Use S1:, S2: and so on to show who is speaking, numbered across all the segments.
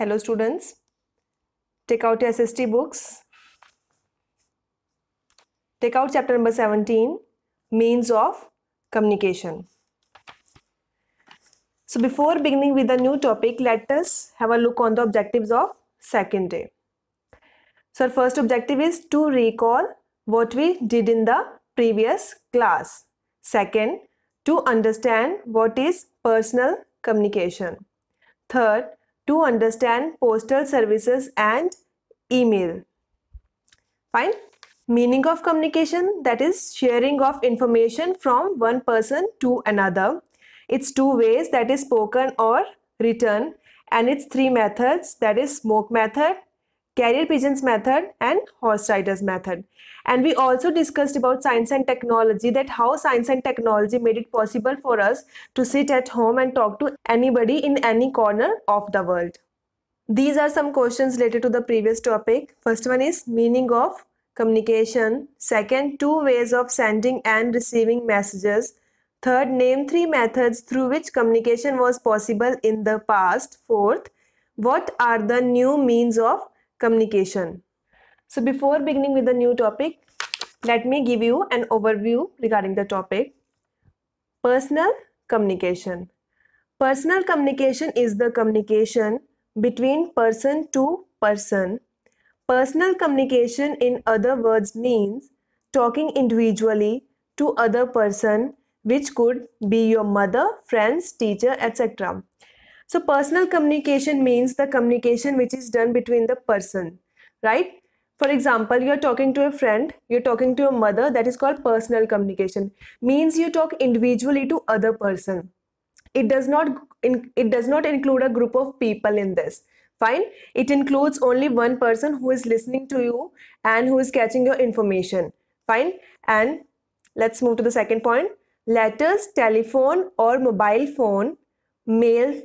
S1: Hello students. Take out your SST books. Take out chapter number 17, Means of Communication. So before beginning with the new topic, let us have a look on the objectives of second day. So our first objective is to recall what we did in the previous class. Second, to understand what is personal communication. Third, to understand postal services and email. Fine. Meaning of communication that is sharing of information from one person to another. It's two ways that is spoken or written and it's three methods that is smoke method, carrier pigeons method and horse riders method. And we also discussed about science and technology that how science and technology made it possible for us to sit at home and talk to anybody in any corner of the world. These are some questions related to the previous topic. First one is meaning of communication. Second two ways of sending and receiving messages. Third name three methods through which communication was possible in the past. Fourth what are the new means of communication. So before beginning with the new topic, let me give you an overview regarding the topic. Personal communication. Personal communication is the communication between person to person. Personal communication in other words means talking individually to other person which could be your mother, friends, teacher, etc. So personal communication means the communication which is done between the person, right? For example, you're talking to a friend, you're talking to a mother, that is called personal communication. Means you talk individually to other person. It does not it does not include a group of people in this. Fine. It includes only one person who is listening to you and who is catching your information. Fine. And let's move to the second point. Letters, telephone or mobile phone, mail,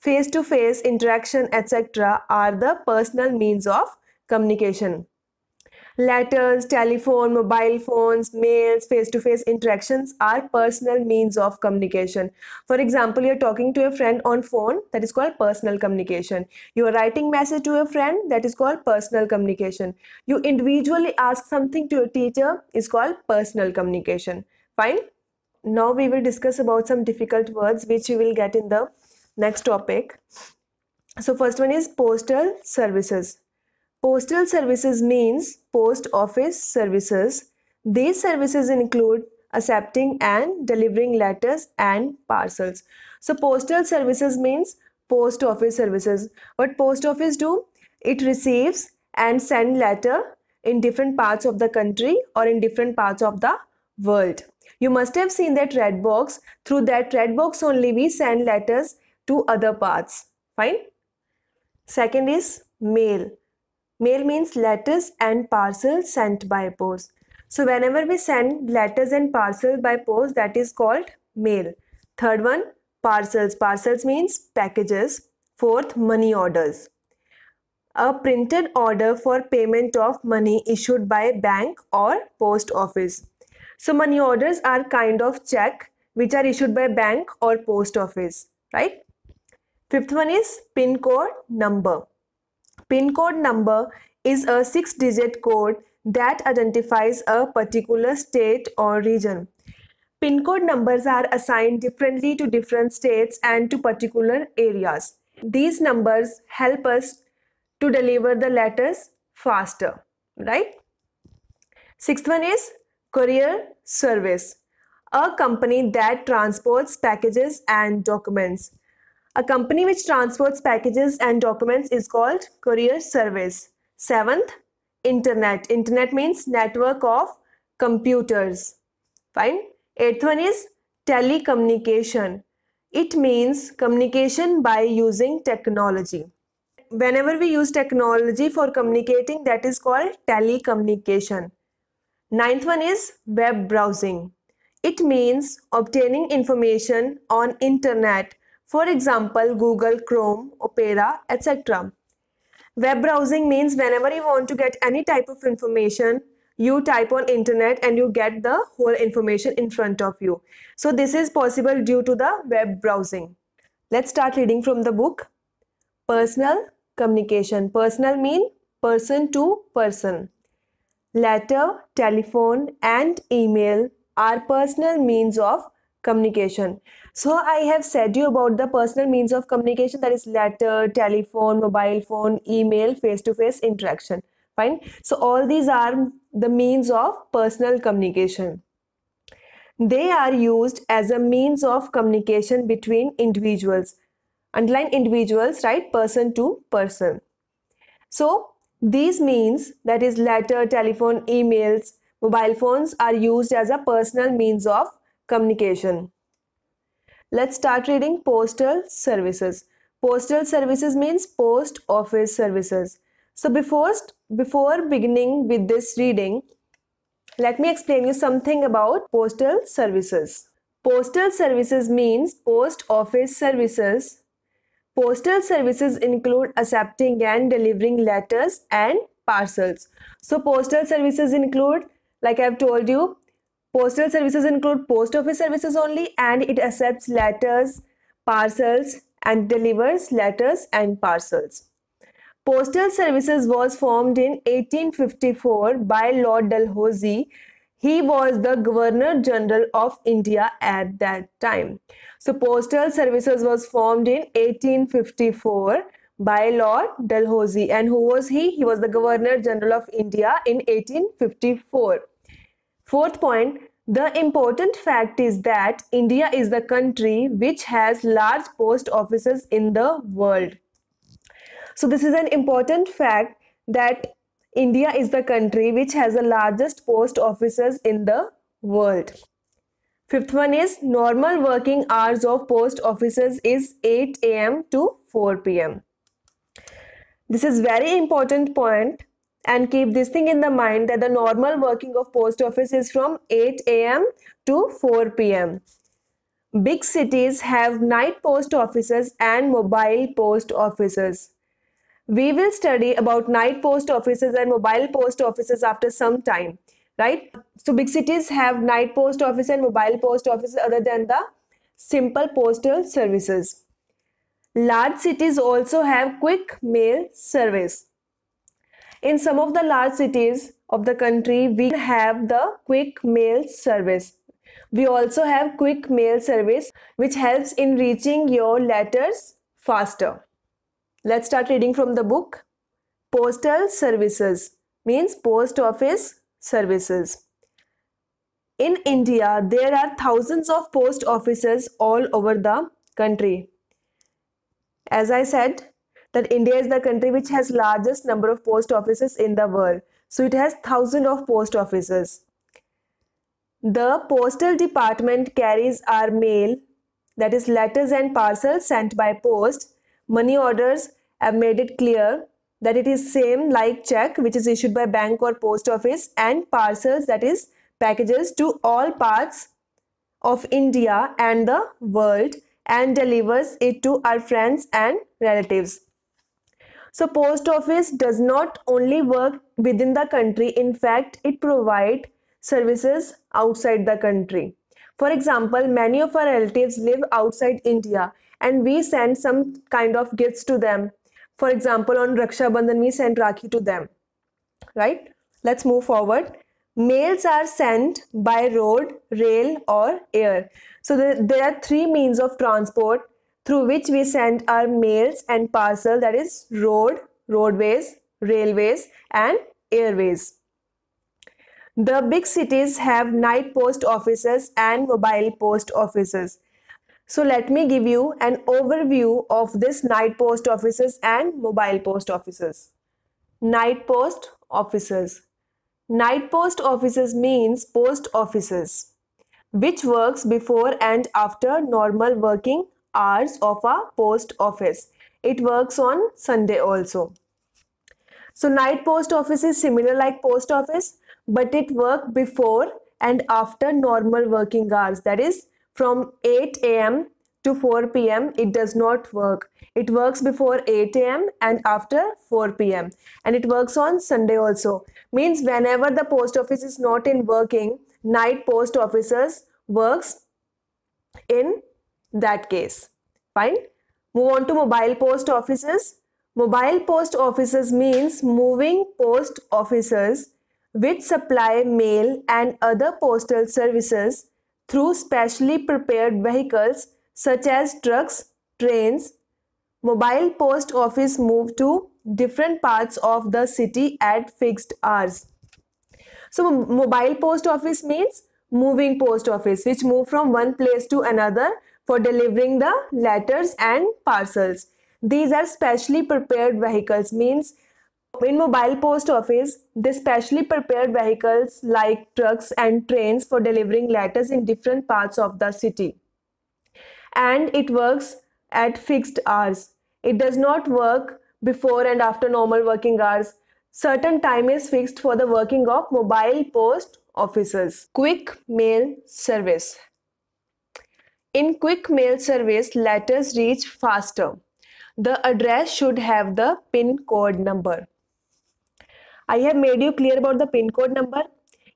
S1: face-to-face interaction, etc. are the personal means of communication. Letters, telephone, mobile phones, mails, face-to-face interactions are personal means of communication. For example, you're talking to a friend on phone, that is called personal communication. You are writing message to a friend, that is called personal communication. You individually ask something to a teacher, is called personal communication. Fine? Now we will discuss about some difficult words which you will get in the next topic. So first one is postal services. Postal services means post office services. These services include accepting and delivering letters and parcels. So postal services means post office services. What post office do? It receives and send letter in different parts of the country or in different parts of the world. You must have seen that red box through that red box only we send letters to other parts. Fine. Second is mail. Mail means letters and parcels sent by post. So whenever we send letters and parcels by post that is called mail. Third one parcels. Parcels means packages. Fourth money orders. A printed order for payment of money issued by bank or post office. So money orders are kind of check which are issued by bank or post office, right? Fifth one is PIN code number. PIN code number is a six digit code that identifies a particular state or region. PIN code numbers are assigned differently to different states and to particular areas. These numbers help us to deliver the letters faster, right? Sixth one is courier service, a company that transports packages and documents. A company which transports packages and documents is called courier service. Seventh, internet. Internet means network of computers. Fine. Eighth one is telecommunication. It means communication by using technology. Whenever we use technology for communicating, that is called telecommunication. Ninth one is web browsing. It means obtaining information on internet for example, Google, Chrome, Opera, etc. Web browsing means whenever you want to get any type of information, you type on internet and you get the whole information in front of you. So this is possible due to the web browsing. Let's start reading from the book. Personal communication. Personal mean person to person. Letter, telephone and email are personal means of communication. So I have said you about the personal means of communication that is letter, telephone, mobile phone, email, face-to-face interaction. Fine. So all these are the means of personal communication. They are used as a means of communication between individuals. Underline individuals, right? Person to person. So these means that is letter, telephone, emails, mobile phones are used as a personal means of communication. Let's start reading postal services. Postal services means post office services. So before, before beginning with this reading, let me explain you something about postal services. Postal services means post office services. Postal services include accepting and delivering letters and parcels. So postal services include, like I've told you, Postal services include post office services only and it accepts letters, parcels and delivers letters and parcels. Postal services was formed in 1854 by Lord Dalhousie. He was the Governor General of India at that time. So postal services was formed in 1854 by Lord Dalhousie and who was he? He was the Governor General of India in 1854. Fourth point, the important fact is that India is the country which has large post offices in the world. So this is an important fact that India is the country which has the largest post offices in the world. Fifth one is normal working hours of post offices is 8 a.m. to 4 p.m. This is very important point and keep this thing in the mind that the normal working of post office is from 8 a.m. to 4 p.m. Big cities have night post offices and mobile post offices. We will study about night post offices and mobile post offices after some time, right? So big cities have night post office and mobile post offices other than the simple postal services. Large cities also have quick mail service. In some of the large cities of the country, we have the quick mail service. We also have quick mail service which helps in reaching your letters faster. Let's start reading from the book. Postal services means post office services. In India, there are thousands of post offices all over the country. As I said, that India is the country which has largest number of post offices in the world. So it has thousands of post offices. The postal department carries our mail, that is letters and parcels sent by post. Money orders have made it clear that it is same like check which is issued by bank or post office and parcels that is packages to all parts of India and the world and delivers it to our friends and relatives. So post office does not only work within the country, in fact, it provide services outside the country. For example, many of our relatives live outside India and we send some kind of gifts to them. For example, on Raksha Bandhan, we send Rakhi to them, right? Let's move forward. Mails are sent by road, rail or air. So there are three means of transport through which we send our mails and parcel that is road, roadways, railways and airways. The big cities have night post offices and mobile post offices. So let me give you an overview of this night post offices and mobile post offices. Night post offices. Night post offices means post offices which works before and after normal working hours of a post office. It works on Sunday also. So night post office is similar like post office, but it work before and after normal working hours. That is from 8 a.m. to 4 p.m. It does not work. It works before 8 a.m. and after 4 p.m. And it works on Sunday also. Means whenever the post office is not in working, night post officers works in that case. Fine. Move on to mobile post offices. Mobile post offices means moving post offices which supply mail and other postal services through specially prepared vehicles such as trucks, trains. Mobile post office move to different parts of the city at fixed hours. So mobile post office means moving post office which move from one place to another for delivering the letters and parcels. These are specially prepared vehicles means in mobile post office, they specially prepared vehicles like trucks and trains for delivering letters in different parts of the city. And it works at fixed hours. It does not work before and after normal working hours. Certain time is fixed for the working of mobile post offices. Quick mail service. In quick mail service, letters reach faster. The address should have the PIN code number. I have made you clear about the PIN code number.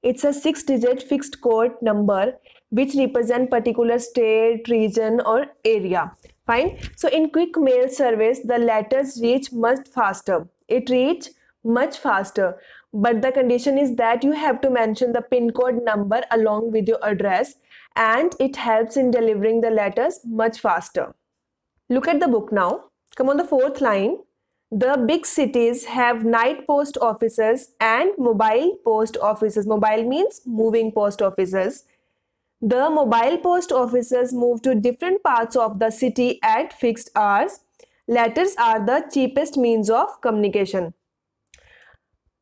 S1: It's a six digit fixed code number which represent particular state, region or area. Fine. So in quick mail service, the letters reach much faster. It reach much faster. But the condition is that you have to mention the PIN code number along with your address and it helps in delivering the letters much faster. Look at the book now. Come on the fourth line. The big cities have night post offices and mobile post offices. Mobile means moving post offices. The mobile post offices move to different parts of the city at fixed hours. Letters are the cheapest means of communication.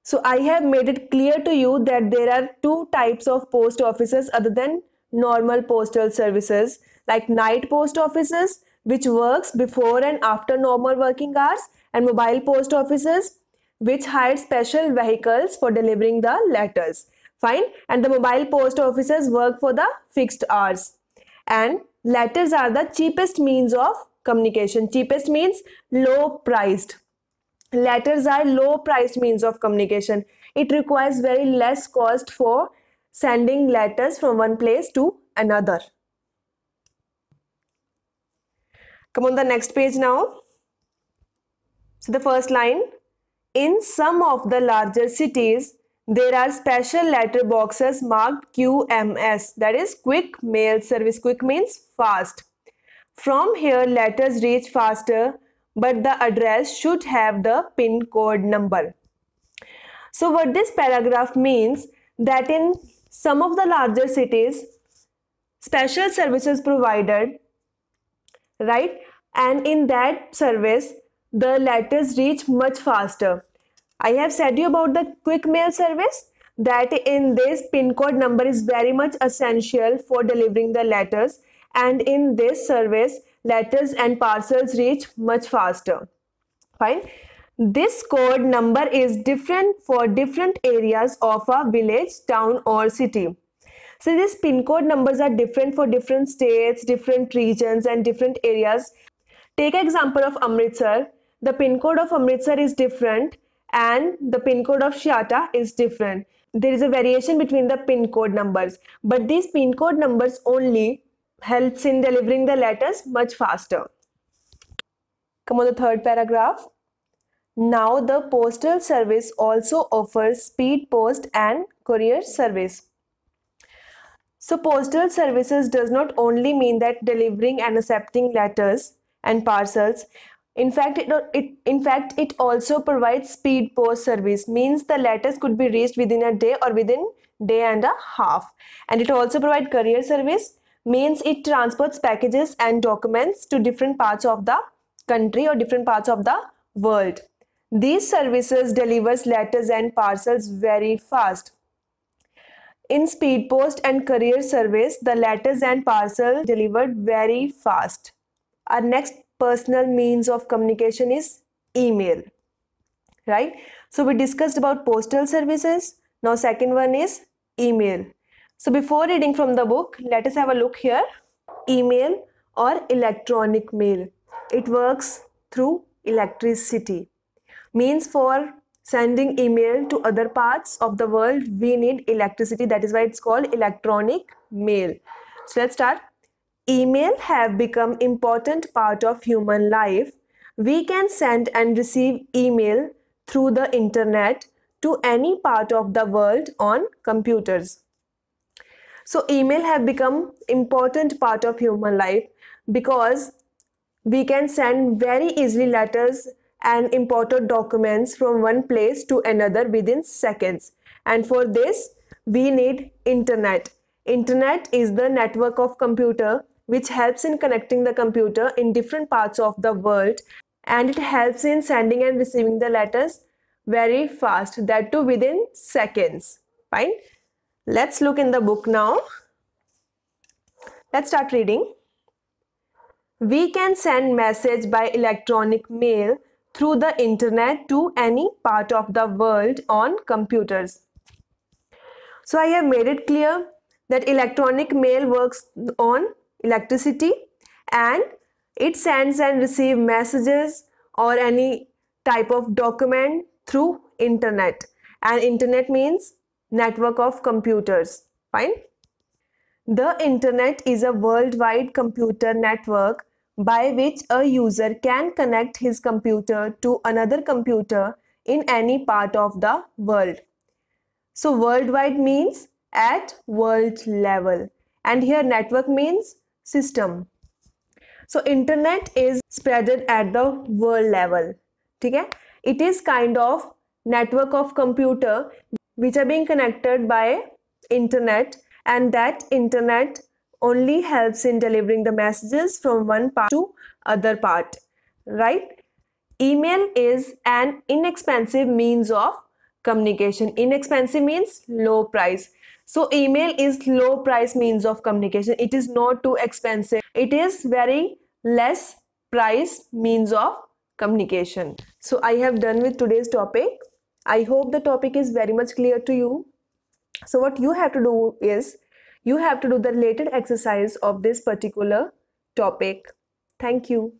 S1: So I have made it clear to you that there are two types of post offices other than normal postal services like night post offices which works before and after normal working hours and mobile post offices which hire special vehicles for delivering the letters. Fine? And the mobile post offices work for the fixed hours. And letters are the cheapest means of communication. Cheapest means low priced. Letters are low priced means of communication. It requires very less cost for sending letters from one place to another come on the next page now so the first line, in some of the larger cities, there are special letter boxes marked QMS, that is quick mail service. Quick means fast. From here, letters reach faster, but the address should have the PIN code number. So what this paragraph means that in some of the larger cities, special services provided, right? And in that service, the letters reach much faster. I have said you about the quick mail service that in this pin code number is very much essential for delivering the letters and in this service letters and parcels reach much faster. Fine. This code number is different for different areas of a village, town or city. So these pin code numbers are different for different states, different regions and different areas. Take example of Amritsar the pin code of Amritsar is different and the pin code of Shiata is different. There is a variation between the pin code numbers, but these pin code numbers only helps in delivering the letters much faster. Come on the third paragraph. Now the postal service also offers speed post and courier service. So postal services does not only mean that delivering and accepting letters and parcels in fact, it, it, in fact, it also provides speed post service, means the letters could be reached within a day or within day and a half. And it also provides courier service, means it transports packages and documents to different parts of the country or different parts of the world. These services delivers letters and parcels very fast. In speed post and courier service, the letters and parcels delivered very fast. Our next personal means of communication is email right? So we discussed about postal services. Now second one is email. So before reading from the book let us have a look here. Email or electronic mail. It works through electricity means for sending email to other parts of the world we need electricity. That is why it's called electronic mail. So let's start. Email have become important part of human life. We can send and receive email through the internet to any part of the world on computers. So email have become important part of human life because we can send very easily letters and important documents from one place to another within seconds. And for this we need internet. Internet is the network of computer which helps in connecting the computer in different parts of the world and it helps in sending and receiving the letters very fast that too within seconds. Fine? Let's look in the book now. Let's start reading. We can send message by electronic mail through the internet to any part of the world on computers. So i have made it clear that electronic mail works on electricity and it sends and receives messages or any type of document through internet. And internet means network of computers. Fine? The internet is a worldwide computer network by which a user can connect his computer to another computer in any part of the world. So worldwide means at world level. And here network means system. So internet is spreaded at the world level. okay it is kind of network of computer which are being connected by internet and that internet only helps in delivering the messages from one part to other part right? Email is an inexpensive means of communication. Inexpensive means low price. So email is low price means of communication. It is not too expensive. It is very less price means of communication. So i have done with today's topic. I hope the topic is very much clear to you. So what you have to do is you have to do the related exercise of this particular topic. Thank you